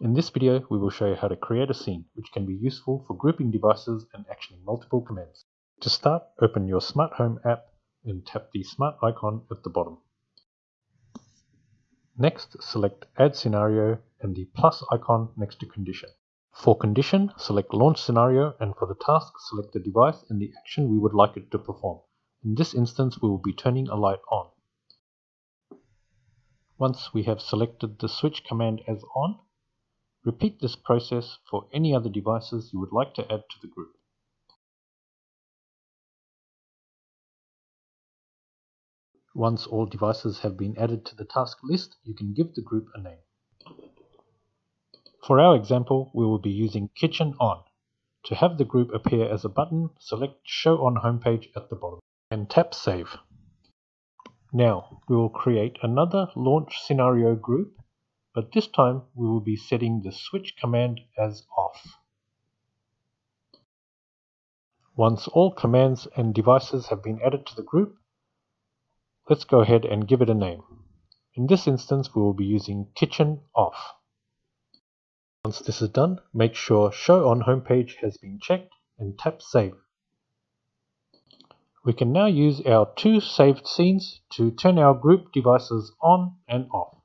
In this video, we will show you how to create a scene, which can be useful for grouping devices and actioning multiple commands. To start, open your Smart Home app and tap the smart icon at the bottom. Next, select Add Scenario and the plus icon next to Condition. For Condition, select Launch Scenario and for the task, select the device and the action we would like it to perform. In this instance, we will be turning a light on. Once we have selected the switch command as on, repeat this process for any other devices you would like to add to the group. Once all devices have been added to the task list, you can give the group a name. For our example, we will be using Kitchen On. To have the group appear as a button, select Show on Homepage at the bottom and tap Save. Now, we will create another launch scenario group, but this time we will be setting the switch command as off. Once all commands and devices have been added to the group, let's go ahead and give it a name. In this instance, we will be using kitchen off. Once this is done, make sure show on homepage has been checked and tap save. We can now use our two saved scenes to turn our group devices on and off.